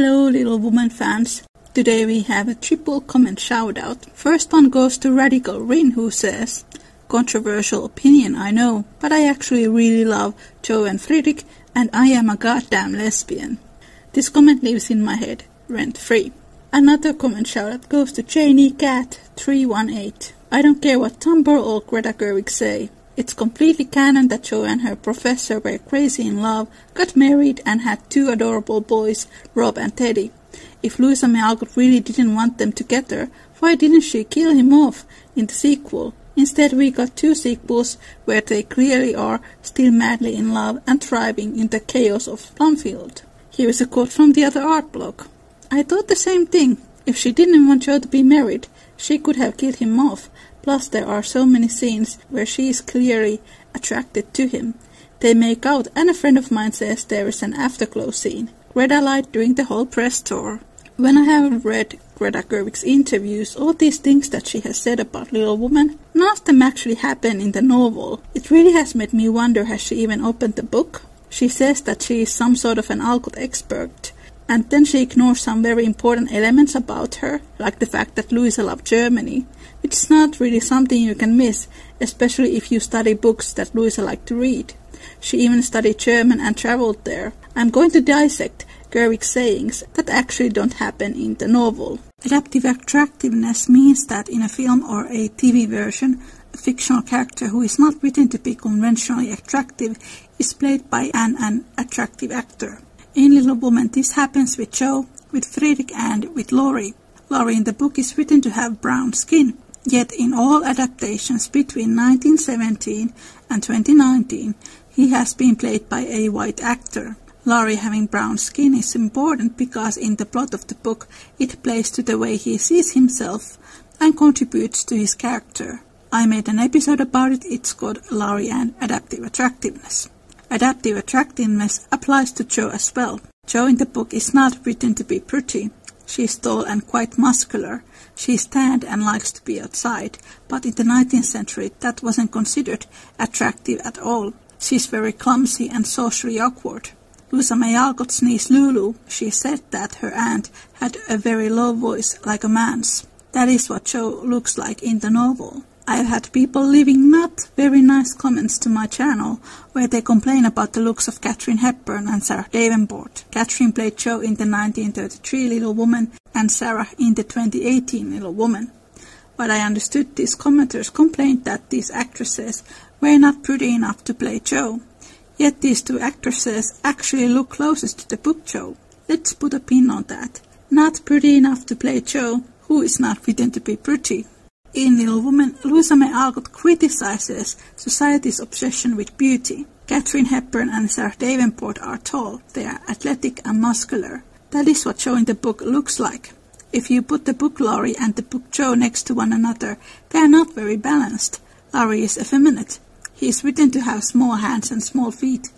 Hello, Little Woman fans. Today we have a triple comment shout out. First one goes to Radical Rin who says, Controversial opinion, I know, but I actually really love Jo and Friedrich and I am a goddamn lesbian. This comment lives in my head, rent free. Another comment shout out goes to Janie Cat 318. I don't care what Tumblr or Greta Gerwig say. It's completely canon that Jo and her professor were crazy in love, got married, and had two adorable boys, Rob and Teddy. If Louisa May Alcott really didn't want them together, why didn't she kill him off in the sequel? Instead, we got two sequels where they clearly are still madly in love and thriving in the chaos of Plumfield. Here is a quote from the other art blog. I thought the same thing. If she didn't want Jo to be married, she could have killed him off, Plus, there are so many scenes where she is clearly attracted to him. They make out, and a friend of mine says there is an afterglow scene. Greta lied during the whole press tour. When I have read Greta Gerwig's interviews, all these things that she has said about Little Woman, none of them actually happen in the novel. It really has made me wonder has she even opened the book? She says that she is some sort of an Alcott expert, and then she ignores some very important elements about her, like the fact that Louisa loved Germany, which is not really something you can miss, especially if you study books that Louisa liked to read. She even studied German and traveled there. I'm going to dissect Gerwig's sayings that actually don't happen in the novel. Adaptive attractiveness means that in a film or a TV version, a fictional character who is not written to be conventionally attractive is played by an, an attractive actor. In Little Woman, this happens with Jo, with Friedrich, and with Laurie. Laurie in the book is written to have brown skin, yet in all adaptations between 1917 and 2019, he has been played by a white actor. Laurie having brown skin is important because in the plot of the book it plays to the way he sees himself and contributes to his character. I made an episode about it, it's called Laurie and Adaptive Attractiveness. Adaptive attractiveness applies to Jo as well. Jo in the book is not written to be pretty. She is tall and quite muscular. She is tanned and likes to be outside, but in the 19th century that wasn't considered attractive at all. She is very clumsy and socially awkward. Louisa May Alcott's niece Lulu, she said that her aunt had a very low voice like a man's. That is what Jo looks like in the novel. I've had people leaving not very nice comments to my channel where they complain about the looks of Katharine Hepburn and Sarah Davenport. Katharine played Jo in the 1933 Little Woman and Sarah in the 2018 Little Woman. But I understood these commenters complained that these actresses were not pretty enough to play Jo. Yet these two actresses actually look closest to the book Jo. Let's put a pin on that. Not pretty enough to play Jo, who is not written to be pretty. In Little Woman, Louisa May Alcott criticizes society's obsession with beauty. Katharine Hepburn and Sarah Davenport are tall, they are athletic and muscular. That is what Jo in the book looks like. If you put the book Laurie and the book Jo next to one another, they are not very balanced. Laurie is effeminate. He is written to have small hands and small feet.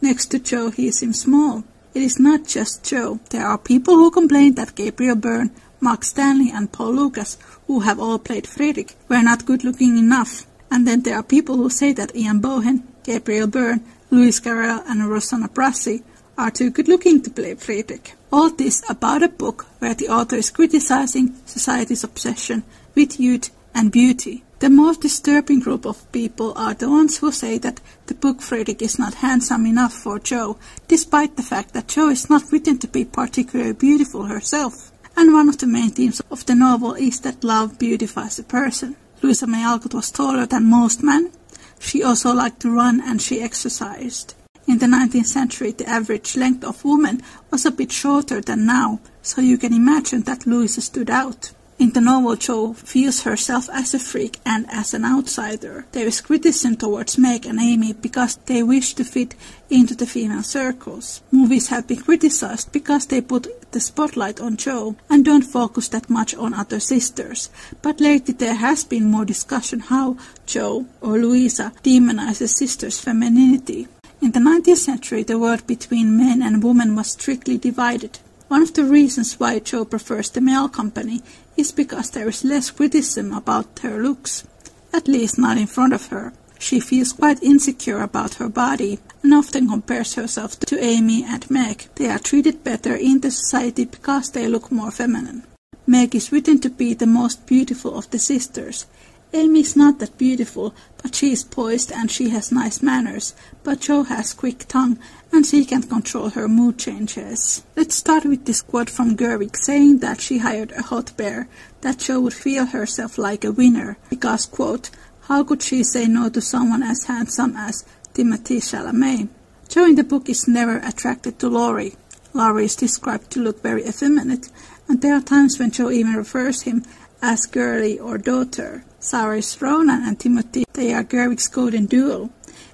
Next to Jo, he seems small. It is not just Jo. There are people who complain that Gabriel Byrne Mark Stanley and Paul Lukas, who have all played Friedrich, were not good looking enough. And then there are people who say that Ian Bohen, Gabriel Byrne, Louis Garrel, and Rossano Brazzi are too good looking to play Friedrich. All this about a book where the author is criticizing society's obsession with youth and beauty. The most disturbing group of people are the ones who say that the book Friedrich is not handsome enough for Jo, despite the fact that Jo is not written to be particularly beautiful herself and one of the main themes of the novel is that love beautifies a person. Louisa May Alcott was taller than most men. She also liked to run and she exercised. In the 19th century, the average length of women was a bit shorter than now, so you can imagine that Louisa stood out. In the novel, Jo feels herself as a freak and as an outsider. There is criticism towards Meg and Amy because they wish to fit into the female circles. Movies have been criticized because they put the spotlight on Jo and don't focus that much on other sisters. But lately there has been more discussion how Jo or Louisa demonizes sisters' femininity. In the 19th century, the world between men and women was strictly divided. One of the reasons why Jo prefers the male company is because there is less criticism about her looks, at least not in front of her. She feels quite insecure about her body and often compares herself to Amy and Meg. They are treated better in the society because they look more feminine. Meg is written to be the most beautiful of the sisters. Amy is not that beautiful, but she is poised and she has nice manners, but Jo has quick tongue and she can control her mood changes. Let's start with this quote from Gerwig saying that she hired a hot Bhaer, that Jo would feel herself like a winner, because, quote, how could she say no to someone as handsome as Timothée Chalamet? Jo in the book is never attracted to Laurie. Laurie is described to look very effeminate, and there are times when Jo even refers him as girly or daughter. Saoirse Ronan and Timothy, they are Gerwig's golden duo.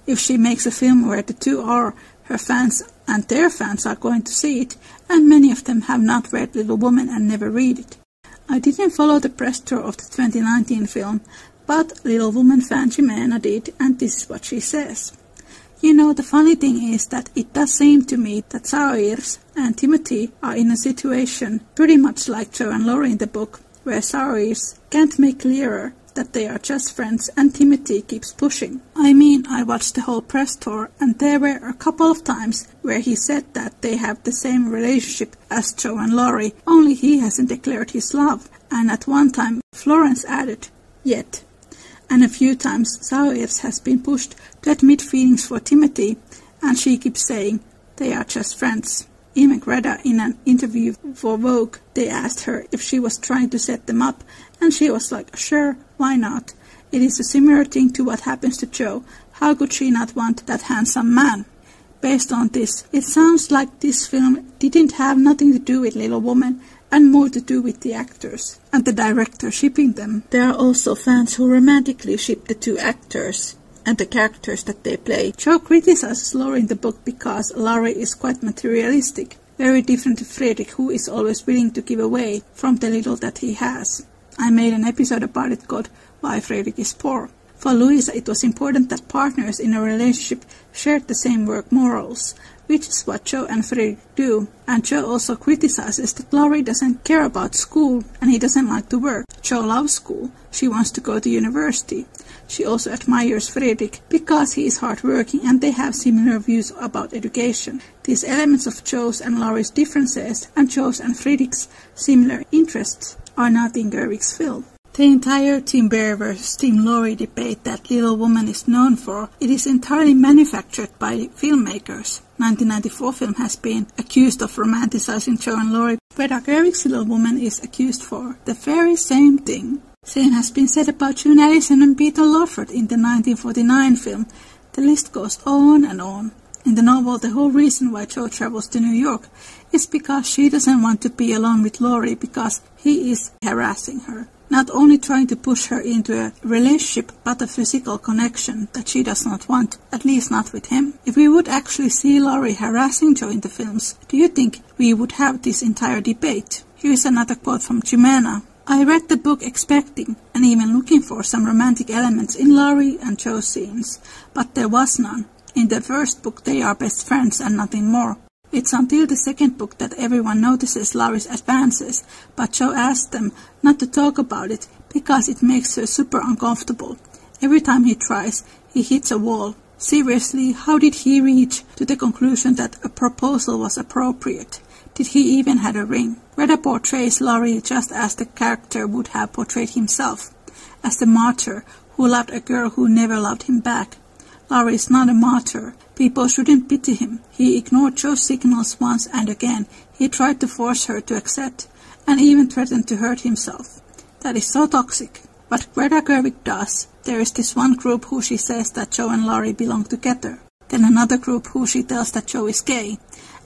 If she makes a film where the two are, her fans and their fans are going to see it, and many of them have not read Little Women and never read it. I didn't follow the press tour of the 2019 film, but Little Woman fan Jimena did, and this is what she says. You know, the funny thing is that it does seem to me that Saoirse and Timothy are in a situation pretty much like Jo and Laurie in the book, where Saoirse can't make clearer that they are just friends and Timothy keeps pushing. I mean, I watched the whole press tour and there were a couple of times where he said that they have the same relationship as Jo and Laurie, only he hasn't declared his love. And at one time, Florence added, yet and a few times Saoirse has been pushed to admit feelings for Timothy, and she keeps saying they are just friends. Emer Greta, in an interview for Vogue, they asked her if she was trying to set them up, and she was like, sure, why not? It is a similar thing to what happens to Jo. How could she not want that handsome man? Based on this, it sounds like this film didn't have nothing to do with Little Woman, and more to do with the actors and the director shipping them. There are also fans who romantically ship the two actors and the characters that they play. Jo criticizes Laurie in the book because Laurie is quite materialistic, very different to Friedrich who is always willing to give away from the little that he has. I made an episode about it called Why Friedrich is Poor. For Louisa, it was important that partners in a relationship shared the same work morals, which is what Jo and Friedrich do. And Jo also criticizes that Laurie doesn't care about school and he doesn't like to work. Jo loves school. She wants to go to university. She also admires Friedrich because he is hardworking and they have similar views about education. These elements of Jo's and Laurie's differences and Jo's and Friedrich's similar interests are not in Gerwig's film. The entire Team Bhaer vs. Team Laurie debate that Little Woman is known for, it is entirely manufactured by filmmakers. 1994 film has been accused of romanticizing Jo and Laurie, Greta Gerwig's Little Woman is accused for the very same thing. Same has been said about June Allyson and Peter Lawford in the 1949 film. The list goes on and on. In the novel, the whole reason why Jo travels to New York is because she doesn't want to be alone with Laurie because he is harassing her not only trying to push her into a relationship, but a physical connection that she does not want, at least not with him. If we would actually see Laurie harassing Jo in the films, do you think we would have this entire debate? Here is another quote from Jimena. I read the book expecting and even looking for some romantic elements in Laurie and Jo scenes, but there was none. In the first book they are best friends and nothing more. It's until the second book that everyone notices Laurie's advances, but Jo asks them not to talk about it because it makes her super uncomfortable. Every time he tries, he hits a wall. Seriously, how did he reach to the conclusion that a proposal was appropriate? Did he even have a ring? Greta portrays Laurie just as the character would have portrayed himself, as the martyr who loved a girl who never loved him back. Laurie is not a martyr. People shouldn't pity him. He ignored Jo's signals once and again. He tried to force her to accept, and even threatened to hurt himself. That is so toxic. But Greta Gerwig does. There is this one group who she says that Jo and Laurie belong together. Then another group who she tells that Jo is gay.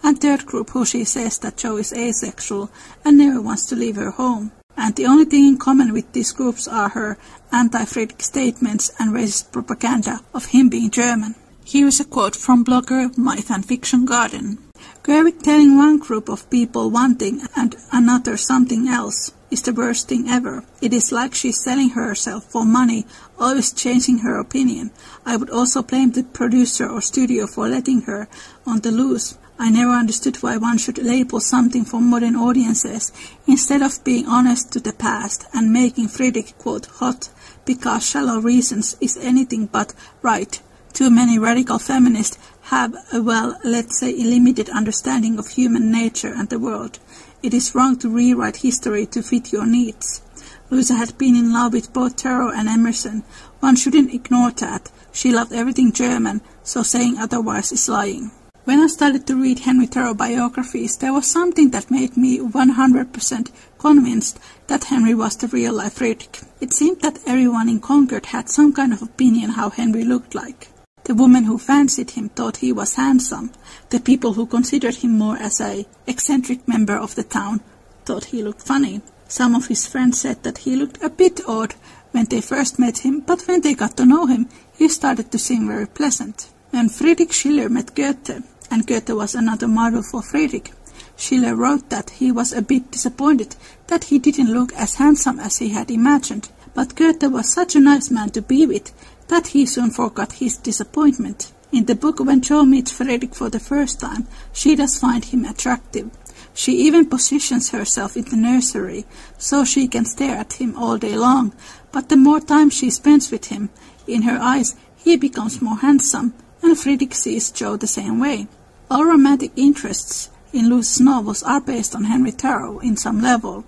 And third group who she says that Jo is asexual and never wants to leave her home. And the only thing in common with these groups are her anti-Friedrich statements and racist propaganda of him being German. Here is a quote from blogger My Fanfiction Garden. Gerwig telling one group of people one thing and another something else is the worst thing ever. It is like she's selling herself for money, always changing her opinion. I would also blame the producer or studio for letting her on the loose. I never understood why one should label something for modern audiences instead of being honest to the past and making Friedrich quote hot because shallow reasons is anything but right. Too many radical feminists have a well, let's say, a limited understanding of human nature and the world. It is wrong to rewrite history to fit your needs. Louisa had been in love with both Thoreau and Emerson. One shouldn't ignore that. She loved everything German, so saying otherwise is lying. When I started to read Henry Thoreau biographies, there was something that made me 100% convinced that Henry was the real life Friedrich. It seemed that everyone in Concord had some kind of opinion how Henry looked like. The women who fancied him thought he was handsome. The people who considered him more as a eccentric member of the town thought he looked funny. Some of his friends said that he looked a bit odd when they first met him, but when they got to know him, he started to seem very pleasant. When Friedrich Schiller met Goethe, and Goethe was another model for Friedrich, Schiller wrote that he was a bit disappointed that he didn't look as handsome as he had imagined, but Goethe was such a nice man to be with that he soon forgot his disappointment. In the book When Jo Meets Friedrich for the First Time, she does find him attractive. She even positions herself in the nursery so she can stare at him all day long, but the more time she spends with him, in her eyes he becomes more handsome, and Friedrich sees Jo the same way. All romantic interests in Lucy's novels are based on Henry Thoreau in some level.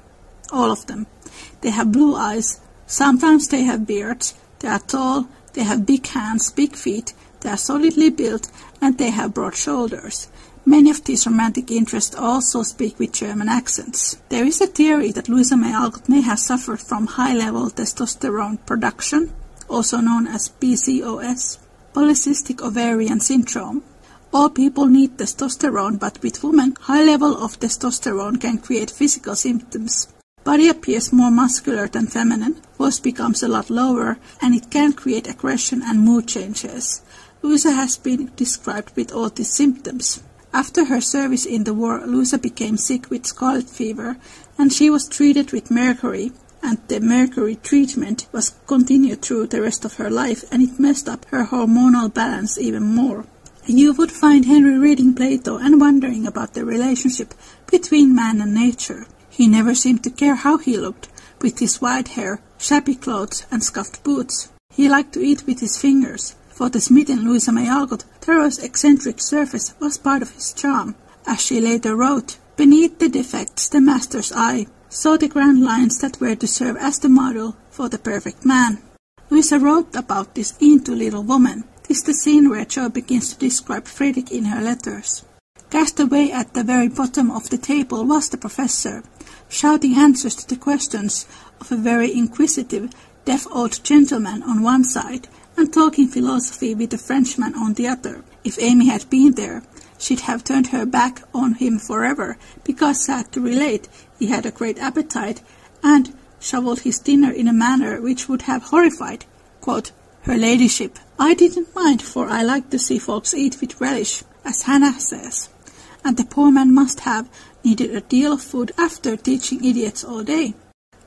All of them. They have blue eyes, sometimes they have beards, they are tall, they have big hands, big feet, they are solidly built, and they have broad shoulders. Many of these romantic interests also speak with German accents. There is a theory that Louisa May Alcott may have suffered from high-level testosterone production, also known as PCOS, polycystic ovarian syndrome. All people need testosterone, but with women, high level of testosterone can create physical symptoms. Body appears more muscular than feminine, voice becomes a lot lower, and it can create aggression and mood changes. Louisa has been described with all these symptoms. After her service in the war, Louisa became sick with scarlet fever, and she was treated with mercury, and the mercury treatment was continued through the rest of her life, and it messed up her hormonal balance even more. You would find Henry reading Plato and wondering about the relationship between man and nature. He never seemed to care how he looked, with his white hair, shabby clothes, and scuffed boots. He liked to eat with his fingers. For the smith in Louisa May Alcott, Thoreau's eccentric surface was part of his charm. As she later wrote, beneath the defects the master's eye saw the grand lines that were to serve as the model for the perfect man. Louisa wrote about this into Little Woman. Is the scene where Jo begins to describe Friedrich in her letters. Cast away at the very bottom of the table was the professor, shouting answers to the questions of a very inquisitive, deaf old gentleman on one side, and talking philosophy with a Frenchman on the other. If Amy had been there, she'd have turned her back on him forever, because sad to relate, he had a great appetite, and shoveled his dinner in a manner which would have horrified, quote, her ladyship. I didn't mind, for I like to see folks eat with relish, as Hannah says. And the poor man must have needed a deal of food after teaching idiots all day.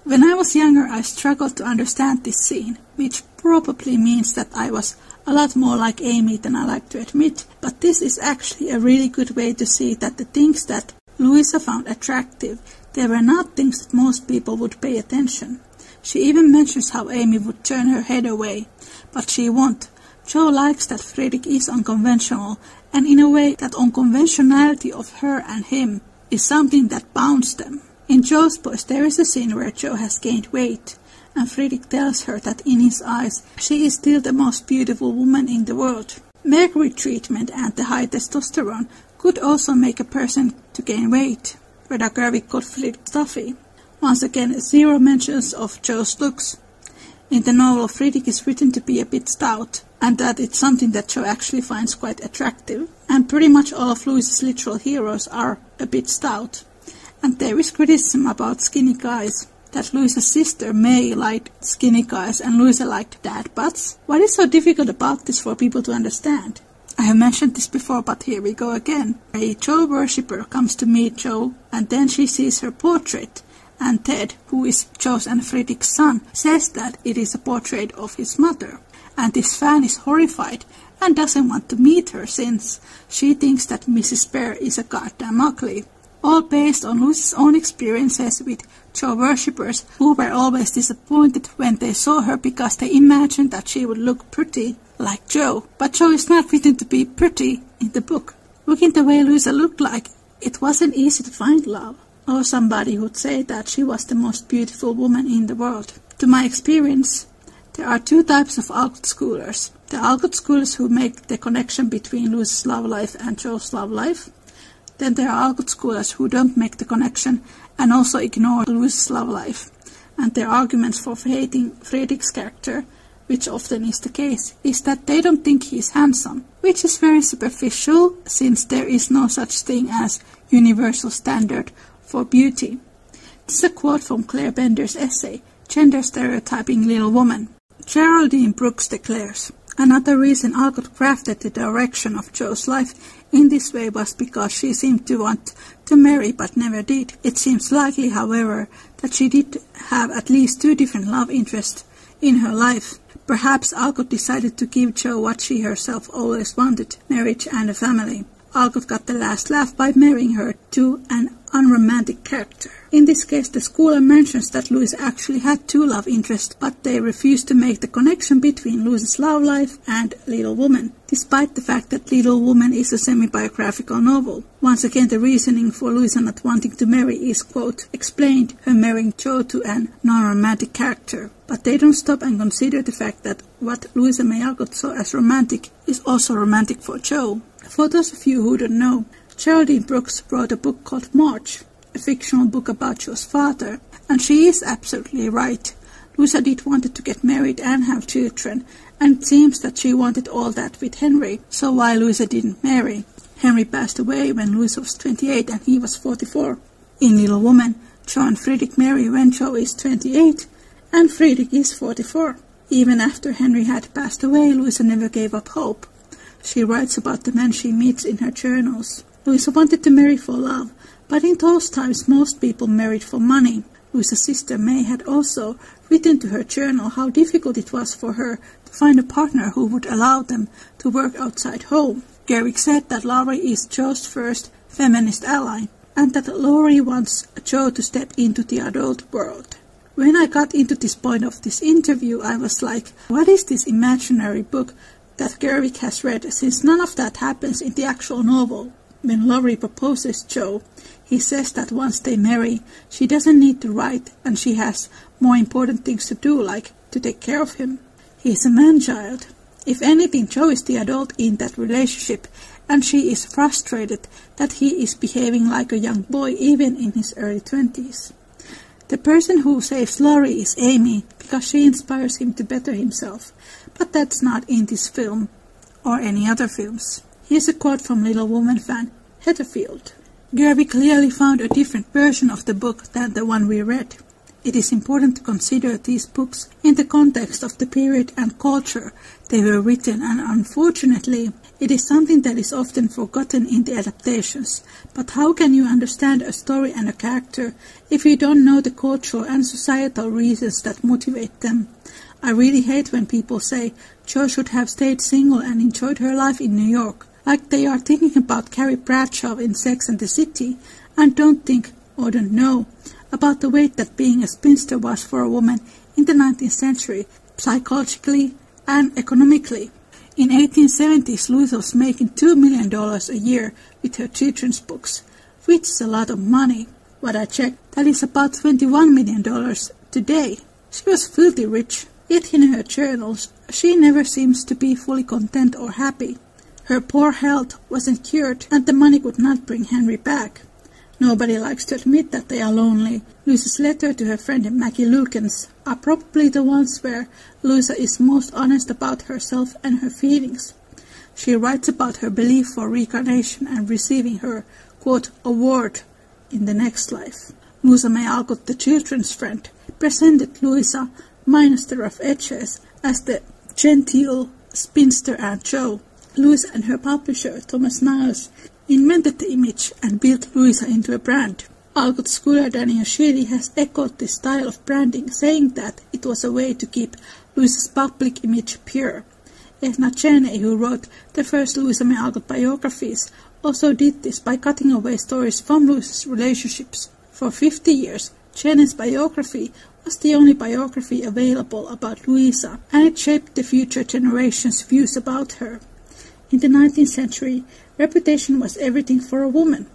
When I was younger, I struggled to understand this scene, which probably means that I was a lot more like Amy than I like to admit, but this is actually a really good way to see that the things that Louisa found attractive, they were not things that most people would pay attention. She even mentions how Amy would turn her head away, but she won't. Jo likes that Friedrich is unconventional, and in a way that unconventionality of her and him is something that bounds them. In Jo's Boys there is a scene where Jo has gained weight, and Friedrich tells her that in his eyes she is still the most beautiful woman in the world. Mercury treatment and the high testosterone could also make a person to gain weight. Gerwig called Friedrich stuffy. Once again, zero mentions of Jo's looks. In the novel, Friedrich is written to be a bit stout, and that it's something that Jo actually finds quite attractive. And pretty much all of Louisa's literal heroes are a bit stout. And there is criticism about skinny guys, that Louisa's sister May liked skinny guys and Louisa liked dad butts. What is so difficult about this for people to understand? I have mentioned this before, but here we go again. A Jo worshipper comes to meet Jo, and then she sees her portrait, and Ted, who is Jo's and Friedrich's son, says that it is a portrait of his mother. And this fan is horrified and doesn't want to meet her since she thinks that Mrs. Bhaer is a goddamn ugly. All based on Lucy's own experiences with Jo worshippers who were always disappointed when they saw her because they imagined that she would look pretty like Jo. But Jo is not written to be pretty in the book. Looking the way Louisa looked like, it wasn't easy to find love, or somebody who'd say that she was the most beautiful woman in the world. To my experience, there are two types of Alcott schoolers. The Alcott schoolers who make the connection between Louisa's love life and Jo's love life. Then there are Alcott schoolers who don't make the connection and also ignore Louisa's love life. And their arguments for hating Friedrich's character which often is the case, is that they don't think he is handsome, which is very superficial since there is no such thing as universal standard for beauty. This is a quote from Claire Bender's essay, Gender Stereotyping Little Woman. Geraldine Brooks declares, Another reason Alcott crafted the direction of Jo's life in this way was because she seemed to want to marry but never did. It seems likely, however, that she did have at least two different love interests in her life. Perhaps Alcott decided to give Jo what she herself always wanted, marriage and a family. Alcott got the last laugh by marrying her to an unromantic character. In this case, the scholar mentions that Louis actually had two love interests, but they refused to make the connection between Louis's love life and Little Woman, despite the fact that Little Woman is a semi-biographical novel. Once again, the reasoning for Louisa not wanting to marry is, quote, explained her marrying Jo to an non-romantic character. But they don't stop and consider the fact that what Louisa May Alcott saw as romantic is also romantic for Jo. For those of you who don't know, Geraldine Brooks wrote a book called March, a fictional book about Jo's father, and she is absolutely right. Louisa did wanted to get married and have children, and it seems that she wanted all that with Henry, so why Louisa didn't marry? Henry passed away when Louisa was 28 and he was 44. In Little Woman, Jo and Friedrich marry when Jo is 28 and Friedrich is 44. Even after Henry had passed away, Louisa never gave up hope. She writes about the men she meets in her journals. Louisa wanted to marry for love, but in those times most people married for money. Louisa's sister May had also written to her journal how difficult it was for her to find a partner who would allow them to work outside home. Gerwig said that Laurie is Jo's first feminist ally, and that Laurie wants Jo to step into the adult world. When I got into this point of this interview, I was like, what is this imaginary book that Gerwig has read, since none of that happens in the actual novel? When Laurie proposes Jo, he says that once they marry, she doesn't need to write and she has more important things to do, like to take care of him. He is a man-child. If anything, Jo is the adult in that relationship, and she is frustrated that he is behaving like a young boy even in his early twenties. The person who saves Laurie is Amy, because she inspires him to better himself, but that's not in this film or any other films. Here's a quote from Little Woman fan Heatherfield. Gerwig clearly found a different version of the book than the one we read. It is important to consider these books in the context of the period and culture they were written and unfortunately it is something that is often forgotten in the adaptations. But how can you understand a story and a character if you don't know the cultural and societal reasons that motivate them? I really hate when people say Jo should have stayed single and enjoyed her life in New York like they are thinking about Carrie Bradshaw in Sex and the City, and don't think or don't know about the weight that being a spinster was for a woman in the 19th century, psychologically and economically. In 1870s, Louisa was making $2 million a year with her children's books, which is a lot of money. What I checked, that is about $21 million today. She was filthy rich, yet in her journals, she never seems to be fully content or happy. Her poor health wasn't cured, and the money could not bring Henry back. Nobody likes to admit that they are lonely. Louisa's letter to her friend Maggie Lukens are probably the ones where Louisa is most honest about herself and her feelings. She writes about her belief for reincarnation and receiving her, quote, award in the next life. Louisa May Alcott, the children's friend, presented Louisa, minus the rough edges, as the genteel spinster Aunt Jo. Louisa and her publisher, Thomas Niles, invented the image and built Louisa into a brand. Alcott scholar Daniel Shealy has echoed this style of branding, saying that it was a way to keep Louisa's public image pure. Edna Cheney, who wrote the first Louisa May Alcott biographies, also did this by cutting away stories from Louisa's relationships. For 50 years, Cheney's biography was the only biography available about Louisa, and it shaped the future generation's views about her. In the 19th century, reputation was everything for a woman.